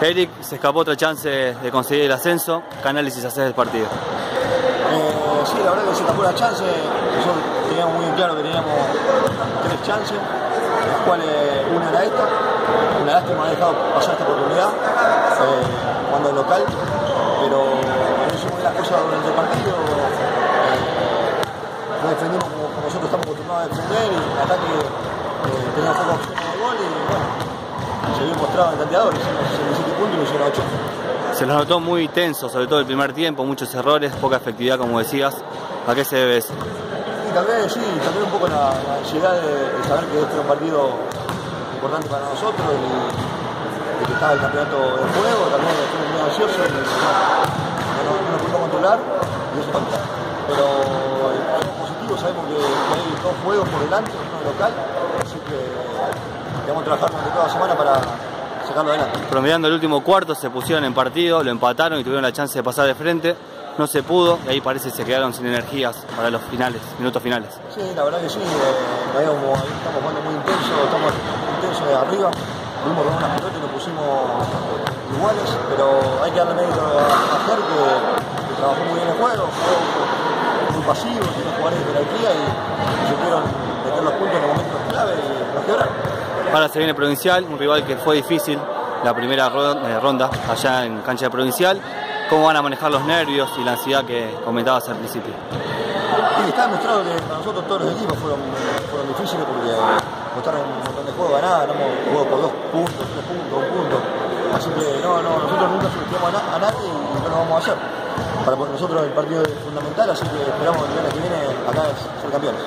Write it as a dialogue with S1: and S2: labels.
S1: Eric, se escapó otra chance de conseguir el ascenso. ¿Qué análisis haces del partido?
S2: Eh, sí, la verdad que se escapó la chance. Nosotros teníamos muy claro que teníamos tres chances, las cuales una era esta. Una lástima haber dejado pasar esta oportunidad eh, cuando es local, pero no hicimos las cosas durante el partido. Eh, no defendimos como, nosotros estamos acostumbrados a defender y en ataque eh, teníamos opciones de gol y bueno se vio mostrado en el tanteador, hicimos 67 puntos y hicieron 8.
S1: Se nos notó muy tenso, sobre todo el primer tiempo, muchos errores, poca efectividad, como decías. ¿A qué se debe eso?
S2: Y tal vez sí, también un poco la, la ansiedad de, de, saber que este es un partido importante para nosotros y, y que está el campeonato del juego, también estamos muy ansiosos y no, no, no nos pudimos controlar y eso falta. Pero somos positivos, sabemos que, que hay dos juegos por delante, uno local, así que Debemos trabajar durante toda la semana para sacarlo adelante.
S1: Promediando el último cuarto, se pusieron en partido, lo empataron y tuvieron la chance de pasar de frente. No se pudo y ahí parece que se quedaron sin energías para los finales, minutos finales.
S2: Sí, la verdad que sí, eh, ahí estamos jugando muy intenso, estamos intensos de arriba. Tuvimos con unas pelotas y nos pusimos iguales, pero hay que darle mérito a que, que, trabajó muy bien el juego, jugó muy pasivo, tiene jugadores de jerarquía y, y supieron meter los puntos en los momentos clave y nos quebraron.
S1: Ahora se viene Provincial, un rival que fue difícil la primera eh, ronda allá en cancha de Provincial. ¿Cómo van a manejar los nervios y la ansiedad que comentabas al principio?
S2: Sí, está demostrado que para nosotros todos los equipos fueron, fueron difíciles porque mostraron un montón de juegos ganados, ganamos juegos por dos puntos, tres puntos, un punto. Así que no, no, nosotros nunca subestimamos a, nadie y no lo vamos a hacer. Para nosotros el partido es fundamental, así que esperamos el año que viene acá ser campeones.